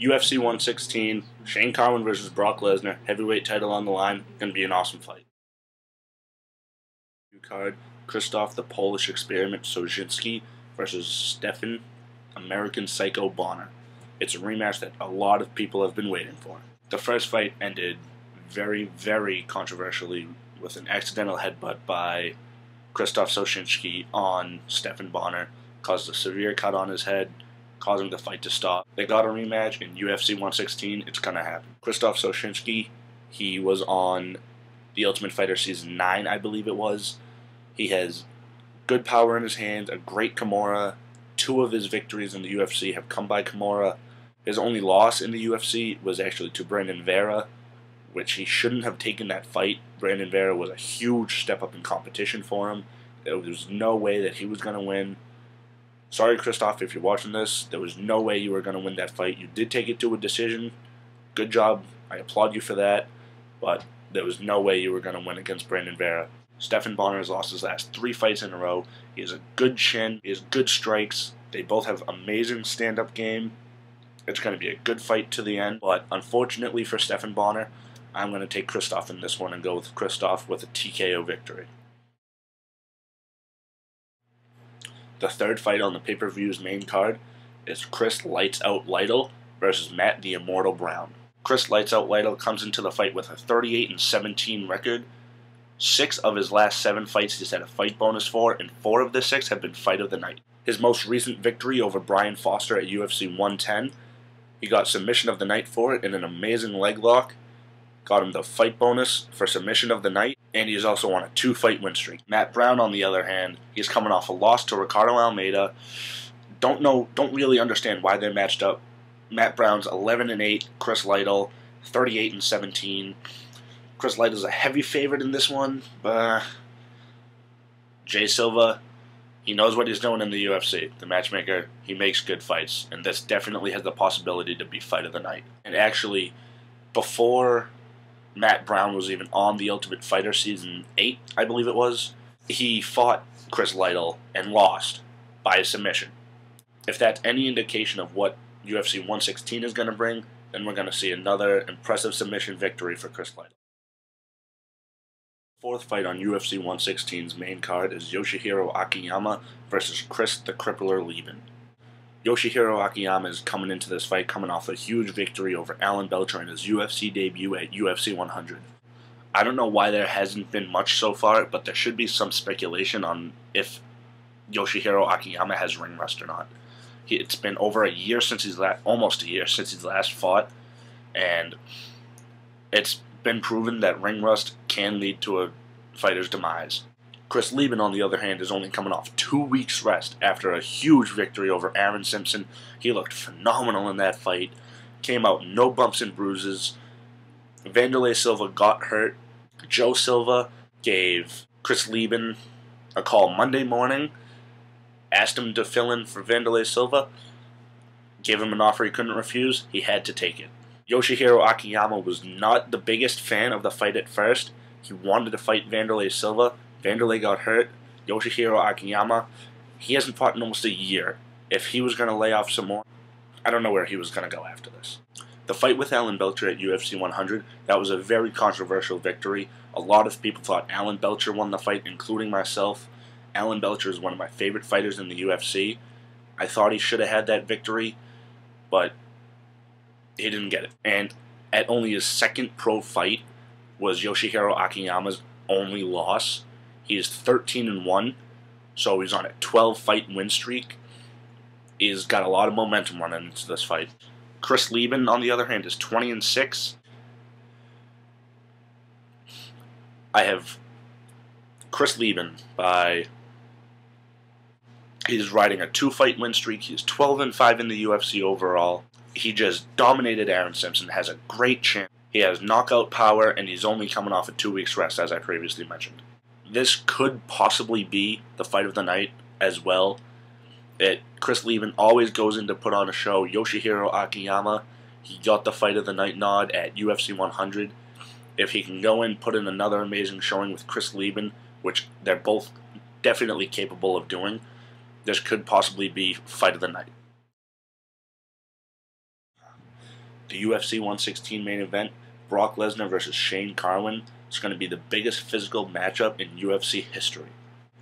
UFC 116, Shane Carwin versus Brock Lesnar, heavyweight title on the line. Gonna be an awesome fight. New Card Krzysztof the Polish Experiment Soszynski versus Stephan American Psycho Bonnar. It's a rematch that a lot of people have been waiting for. The first fight ended very, very controversially with an accidental headbutt by Krzysztof Soszynski on Stephan Bonnar, caused a severe cut on his head, causing the fight to stop. They got a rematch in UFC 116. It's gonna happen. Krzysztof Soszynski, he was on the Ultimate Fighter season nine, I believe it was. He has good power in his hands, a great Kimura. Two of his victories in the UFC have come by Kimura. His only loss in the UFC was actually to Brandon Vera, which he shouldn't have taken that fight. Brandon Vera was a huge step up in competition for him. There was no way that he was going to win. Sorry, Krzysztof, if you're watching this. There was no way you were going to win that fight. You did take it to a decision. Good job. I applaud you for that. But there was no way you were going to win against Brandon Vera. Stephan Bonnar has lost his last three fights in a row. He has a good chin. He has good strikes. They both have amazing stand-up game. It's going to be a good fight to the end. But unfortunately for Stephan Bonnar, I'm going to take Krzysztof in this one and go with Krzysztof with a TKO victory. The third fight on the pay-per-view's main card is Chris Lights Out Lytle versus Matt the Immortal Brown. Chris Lights Out Lytle comes into the fight with a 38 and 17 record. Six of his last seven fights he's had a fight bonus for, and four of the six have been fight of the night. His most recent victory over Brian Foster at UFC 110, he got submission of the night for it in an amazing leg lock got him the fight bonus for submission of the night, and he's also on a two fight win streak. Matt Brown, on the other hand, he's coming off a loss to Ricardo Almeida. Don't know, don't really understand why they're matched up. Matt Brown's 11 and 8, Chris Lytle 38 and 17. Chris Lytle's a heavy favorite in this one, but uh, Jay Silva, he knows what he's doing in the UFC. The matchmaker, he makes good fights, and this definitely has the possibility to be fight of the night. And actually, before Matt Brown was even on the Ultimate Fighter season eight, I believe it was. He fought Chris Lytle and lost by a submission. If that's any indication of what UFC 116 is going to bring, then we're going to see another impressive submission victory for Chris Lytle. Fourth fight on UFC 116's main card is Yoshihiro Akiyama versus Chris the Crippler Leben. Yoshihiro Akiyama is coming into this fight coming off a huge victory over Alan Belcher in his UFC debut at UFC 100. I don't know why there hasn't been much so far, but there should be some speculation on if Yoshihiro Akiyama has ring rust or not. It's been over a year since he's last, almost a year since he's last fought, and it's been proven that ring rust can lead to a fighter's demise. Chris Leben, on the other hand, is only coming off two weeks' rest after a huge victory over Aaron Simpson. He looked phenomenal in that fight. Came out no bumps and bruises. Vanderlei Silva got hurt. Joe Silva gave Chris Leben a call Monday morning, asked him to fill in for Vanderlei Silva, gave him an offer he couldn't refuse. He had to take it. Yoshihiro Akiyama was not the biggest fan of the fight at first. He wanted to fight Vanderlei Silva, Vanderlei got hurt. Yoshihiro Akiyama, he hasn't fought in almost a year. If he was going to lay off some more, I don't know where he was going to go after this. The fight with Alan Belcher at UFC 100, that was a very controversial victory. A lot of people thought Alan Belcher won the fight, including myself. Alan Belcher is one of my favorite fighters in the UFC. I thought he should have had that victory, but he didn't get it. And at only his second pro fight was Yoshihiro Akiyama's only loss. He is 13 and 1, so he's on a 12 fight win streak. He's got a lot of momentum running into this fight. Chris Leben, on the other hand, is 20 and 6. I have Chris Leben by he's riding a two fight win streak. He's 12 and 5 in the UFC overall. He just dominated Aaron Simpson, has a great chin. He has knockout power, and he's only coming off a two weeks rest, as I previously mentioned this could possibly be the fight of the night as well. It Chris Leben always goes in to put on a show. Yoshihiro Akiyama, he got the fight of the night nod at UFC 100. If he can go in, put in another amazing showing with Chris Leben, which they're both definitely capable of doing, this could possibly be fight of the night. The UFC 116 main event, Brock Lesnar versus Shane Carwin, is going to be the biggest physical matchup in UFC history.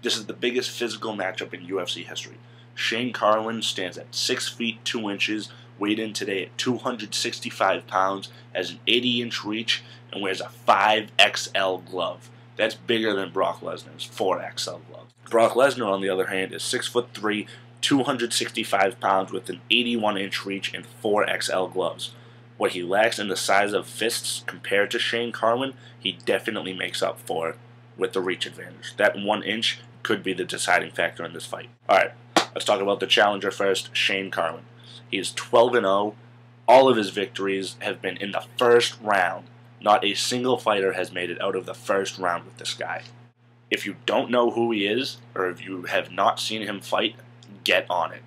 This is the biggest physical matchup in UFC history. Shane Carwin stands at 6 feet 2 inches, weighed in today at 265 pounds, has an 80 inch reach, and wears a 5XL glove. That's bigger than Brock Lesnar's 4XL glove. Brock Lesnar, on the other hand, is 6 foot 3, 265 pounds with an 81 inch reach and 4XL gloves. What he lacks in the size of fists compared to Shane Carwin, he definitely makes up for with the reach advantage. That one inch could be the deciding factor in this fight. Alright, let's talk about the challenger first, Shane Carwin. He is 12 0. All of his victories have been in the first round. Not a single fighter has made it out of the first round with this guy. If you don't know who he is, or if you have not seen him fight, get on it.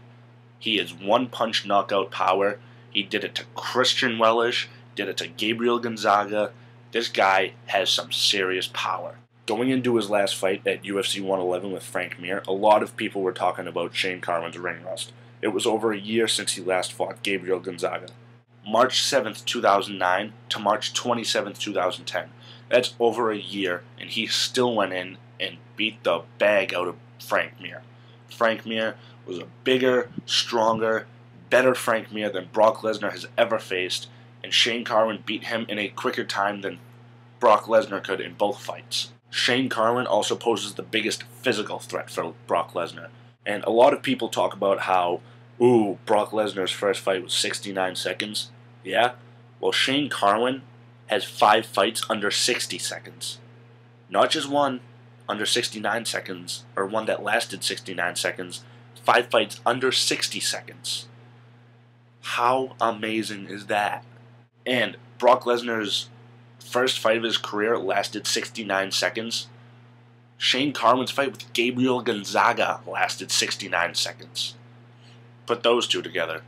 He is one punch knockout power. He did it to Christian Wellisch, did it to Gabriel Gonzaga. This guy has some serious power. Going into his last fight at UFC 111 with Frank Mir, a lot of people were talking about Shane Carwin's ring rust. It was over a year since he last fought Gabriel Gonzaga. March 7th, 2009 to March 27th, 2010. That's over a year, and he still went in and beat the bag out of Frank Mir. Frank Mir was a bigger, stronger, better Frank Mir than Brock Lesnar has ever faced, and Shane Carwin beat him in a quicker time than Brock Lesnar could in both fights. Shane Carwin also poses the biggest physical threat for Brock Lesnar. And a lot of people talk about how, ooh, Brock Lesnar's first fight was 69 seconds. Yeah? Well, Shane Carwin has five fights under 60 seconds. Not just one under 69 seconds, or one that lasted 69 seconds, five fights under 60 seconds. How amazing is that? And Brock Lesnar's first fight of his career lasted 69 seconds. Shane Carwin's fight with Gabriel Gonzaga lasted 69 seconds. Put those two together,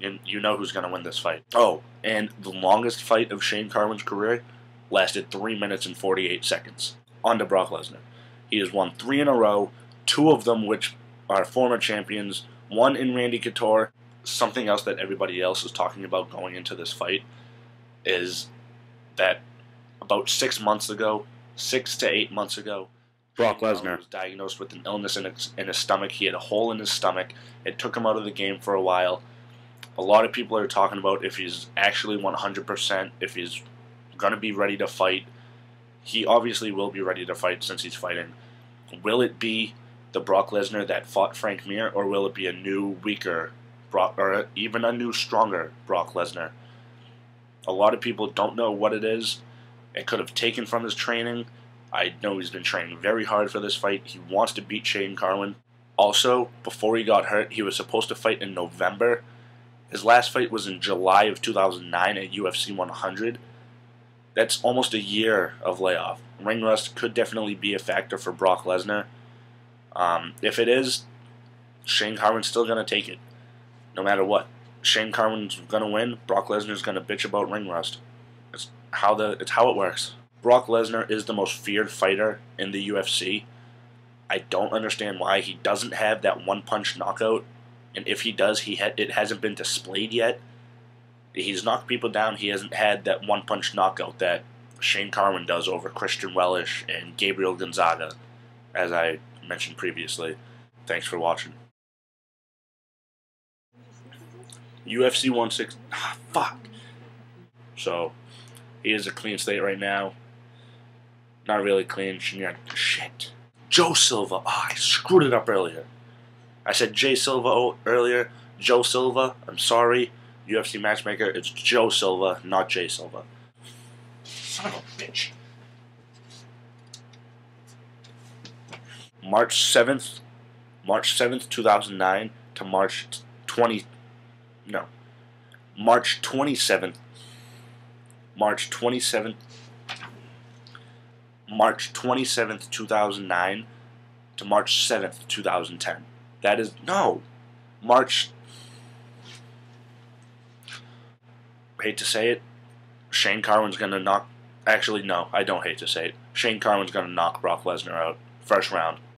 and you know who's going to win this fight. Oh, and the longest fight of Shane Carwin's career lasted 3 minutes and 48 seconds. On to Brock Lesnar. He has won three in a row, two of them which are former champions, one in Randy Couture. Something else that everybody else is talking about going into this fight is that about six months ago, six to eight months ago, Brock Lesnar was diagnosed with an illness in his, in his stomach. He had a hole in his stomach. It took him out of the game for a while. A lot of people are talking about if he's actually 100%, if he's going to be ready to fight. He obviously will be ready to fight since he's fighting. Will it be the Brock Lesnar that fought Frank Mir, or will it be a new, weaker Brock, or even a new, stronger Brock Lesnar? A lot of people don't know what it is. It could have taken from his training. I know he's been training very hard for this fight. He wants to beat Shane Carwin. Also, before he got hurt, he was supposed to fight in November. His last fight was in July of 2009 at UFC 100. That's almost a year of layoff. Ring rust could definitely be a factor for Brock Lesnar. Um, if it is, Shane Carwin's still going to take it, no matter what. Shane Carwin's to win. Brock Lesnar's to bitch about ring rust. It's how the it's how it works. Brock Lesnar is the most feared fighter in the UFC. I don't understand why he doesn't have that one punch knockout, and if he does, he ha- it hasn't been displayed yet. He's knocked people down. He hasn't had that one punch knockout that Shane Carwin does over Christian Wellisch and Gabriel Gonzaga, as I mentioned previously. Thanks for watching. UFC 16. Ah, fuck. So, he is a clean slate right now. Not really clean. Shit. Joe Silva. Ah, I screwed it up earlier. I said Jay Silva earlier. Joe Silva. I'm sorry. UFC matchmaker. It's Joe Silva, not Jay Silva. Son of a bitch. March 7th, March 7th, 2009 to March 20, no, March 27th, March 27th, March 27th, 2009 to March 7th, 2010. That is, no, March, hate to say it, Shane Carwin's going to knock, actually, no, I don't hate to say it. Shane Carwin's going to knock Brock Lesnar out first round.